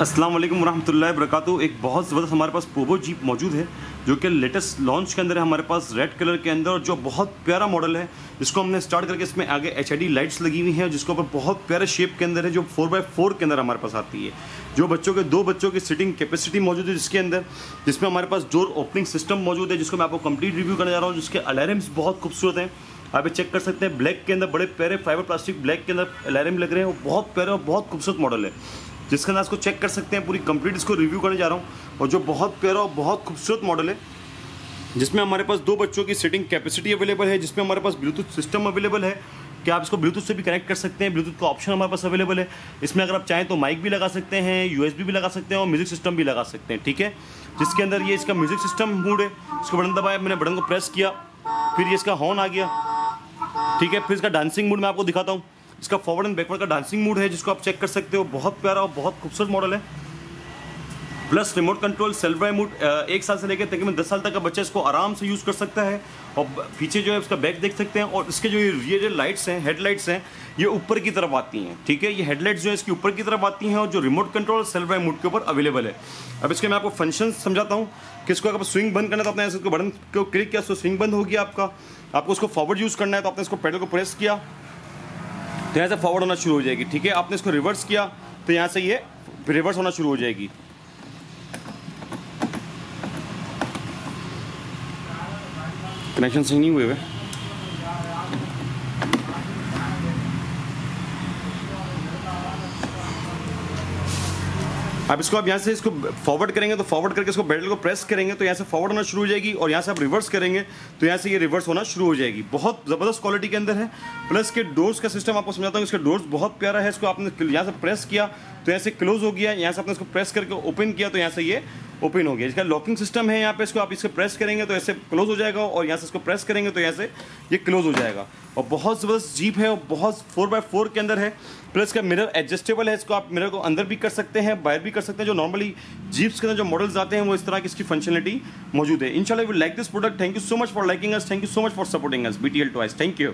अस्सलाम वालेकुम रहमतुल्लाहि वबरकातुहू। एक बहुत ज़बरदस्त हमारे पास पोबो जीप मौजूद है, जो कि लेटेस्ट लॉन्च के अंदर है हमारे पास रेड कलर के अंदर, और जो बहुत प्यारा मॉडल है। जिसको हमने स्टार्ट करके इसमें आगे एच लाइट्स लगी हुई हैं, जिसके ऊपर बहुत प्यारे शेप के अंदर है, जो फोर बाई फोर के अंदर हमारे पास आती है। जो बच्चों के, दो बच्चों की सिटिंग कैपेसिटी मौजूद है जिसके अंदर, जिसमें हमारे पास डोर ओपनिंग सिस्टम मौजूद है, जिसको मैं आपको कंप्लीट रिव्यू करने जा रहा हूँ, जिसके अलार्म्स बहुत खूबसूरत हैं। आप ये चेक कर सकते हैं ब्लैक के अंदर बड़े प्यारे फाइबर प्लास्टिक ब्लैक के अंदर अलार्म लग रहे हैं बहुत प्यारे और बहुत खूबसूरत मॉडल है। जिसके अंदर इसको चेक कर सकते हैं, पूरी कंप्लीट इसको रिव्यू करने जा रहा हूँ। और जो बहुत प्यारा और बहुत खूबसूरत मॉडल है, जिसमें हमारे पास दो बच्चों की सीटिंग कैपेसिटी अवेलेबल है, जिसमें हमारे पास ब्लूटूथ सिस्टम अवेलेबल है। कि आप इसको ब्लूटूथ से भी कनेक्ट कर सकते हैं? ब्लूटूथ का ऑप्शन हमारे पास अवेलेबल है। इसमें अगर आप चाहें तो माइक भी लगा सकते हैं यूएसबी भी लगा सकते हैं और म्यूज़िक सिस्टम भी लगा सकते हैं, ठीक है? जिसके अंदर ये इसका म्यूज़िक सिस्टम मूड है। इसको बटन दबाया, मैंने बटन को प्रेस किया, फिर ये इसका हॉर्न आ गया, ठीक है? फिर इसका डांसिंग मूड मैं आपको दिखाता हूँ। इसका फॉरवर्ड एंड बैकवर्ड का डांसिंग मूड है, जिसको आप चेक कर सकते हो। बहुत प्यारा और बहुत खूबसूरत मॉडल है। Plus remote control self drive mode एक साल से लेकर तकरीबन दस साल तक का बच्चा इसको आराम से यूज़ कर सकता है। और पीछे जो है उसका बैक देख सकते हैं और इसके जो ये जो लाइट्स हैं हेडलाइट्स हैं, ये ऊपर की तरफ़ आती हैं, ठीक है? ये हेडलाइट्स जो है, इसकी ऊपर की तरफ़ आती हैं और जो रिमोट कंट्रोल सेल्फ ड्राइव के ऊपर अवेलेबल है। अब इसके मैं आपको फ़ंक्शन समझाता हूँ। कि इसको अगर स्विंग बंद करना तो आपने बटन को क्लिक किया तो स्विंग बंद हो गया आपका। आपको उसको फॉरवर्ड यूज़ करना है तो आपने इसको पेडल को प्रेस किया। तो यहाँ से फॉरवर्ड होना शुरू हो जाएगी, ठीक है? आपने इसको रिवर्स किया तो यहाँ से ये रिवर्स होना शुरू हो जाएगी। कनेक्शन सही नहीं हुए हुए। आप इसको, आप यहाँ से इसको फॉरवर्ड करेंगे तो फॉरवर्ड करके इसको बेडल को प्रेस करेंगे तो यहाँ से फॉरवर्ड होना शुरू हो जाएगी और यहाँ से आप रिवर्स करेंगे तो यहाँ से ये रिवर्स होना शुरू हो जाएगी। बहुत ज़बरदस्त क्वालिटी के अंदर है। प्लस के डोर्स का सिस्टम आपको समझाता हूँ, इसका डोर्स बहुत प्यारा है, इसको आपने यहाँ से प्रेस किया तो यहाँ से क्लोज हो गया, यहाँ से आपने इसको प्रेस करके ओपन किया तो यहाँ से ये ओपन हो गया। इसका लॉकिंग सिस्टम है यहाँ पे, इसको आप इसको प्रेस करेंगे तो ऐसे क्लोज हो जाएगा और यहाँ से इसको प्रेस करेंगे तो यहाँ से ये क्लोज हो जाएगा। और बहुत ज़बरदस्त जीप है और बहुत फोर बाय फोर के अंदर है। प्लस का मिरर एडजस्टेबल है, इसको आप मिरर को अंदर भी कर सकते हैं, बाहर भी कर सकते हैं। जो नॉर्मली जीप्स के अंदर जो मॉडल्स आते हैं, वो इस तरह की इसकी फंक्शनलिटी मौजूद है। इनशाला like this product thank you so much for liking us thank you so much for supporting us B T L toys thank you